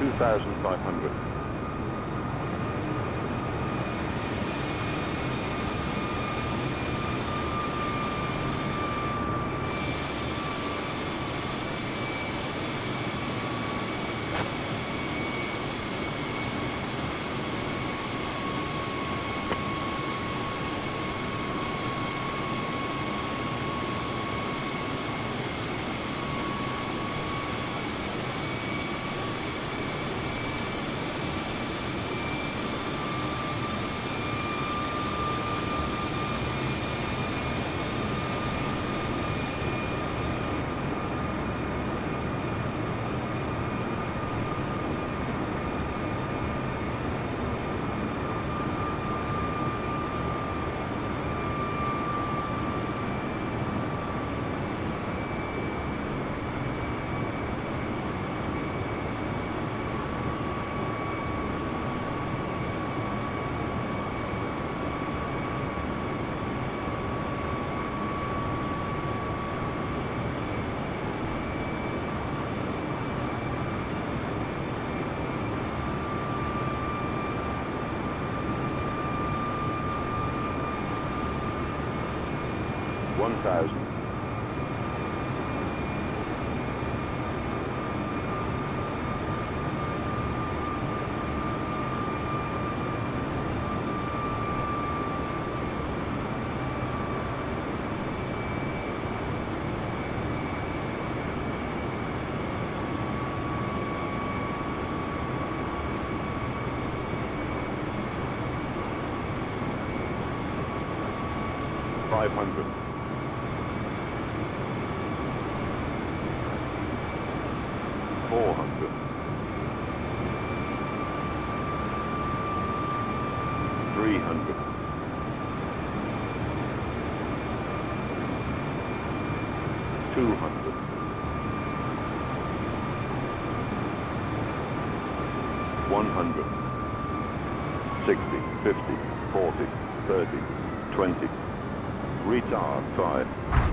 2,500. One thousand. Five hundred. 300. Two hundred. One hundred. Sixty, fifty, forty, thirty, twenty. Retard five.